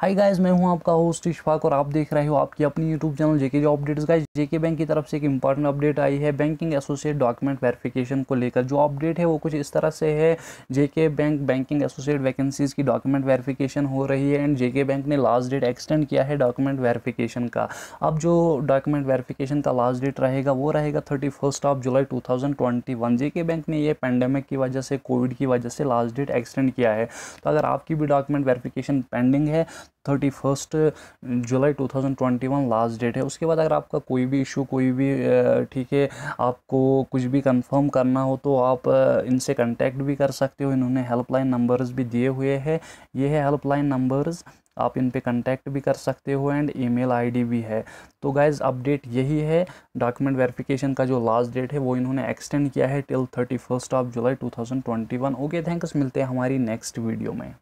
Hi guys मैं हूँ आपका होस्ट इशफाक और आप देख रहे हो आपकी अपनी यूट्यूब चैनल जेके जो अपडेट्स गाइस जेके बैंक की तरफ़ से एक इंपॉर्टेंट अपडेट आई है। बैंकिंग एसोसिएट डॉक्यूमेंट वेरिफिकेशन को लेकर जो अपडेट है वो कुछ इस तरह से है। JK bank banking associate vacancies की डॉक्यूमेंट वेरिफिकेशन हो रही है एंड जेके बैंक ने लास्ट डेट एक्सटेंड किया है डॉक्यूमेंट वेरिफिकेशन का। अब जो डॉक्यूमेंट वेरिफिकेशन का लास्ट डेट रहेगा वो रहेगा thirty of July two JK bank ने ये पेंडेमिक की वजह से कोविड की वजह से लास्ट डेट एक्सटेंड किया है। तो अगर आपकी भी डॉक्यूमेंट वेरिफिकेशन पेंडिंग है thirty first July two thousand twenty one last date है। उसके बाद अगर आपका कोई भी इशू कोई भी ठीक है, आपको कुछ भी कंफर्म करना हो तो आप इनसे कांटेक्ट भी कर सकते हो। इन्होंने हेल्पलाइन नंबर्स भी दिए हुए हैं। ये है हेल्पलाइन नंबर्स आप इन पे कांटेक्ट भी कर सकते हो एंड ईमेल आईडी भी है। तो गाइज़ अपडेट यही है। डॉक्यूमेंट वेरिफिकेशन का जो लास्ट डेट है, वो इन्होंने एक्सटेंड किया है till thirty first of July two thousand twenty one okay thanks मिलते हैं हमारी नेक्स्ट वीडियो में।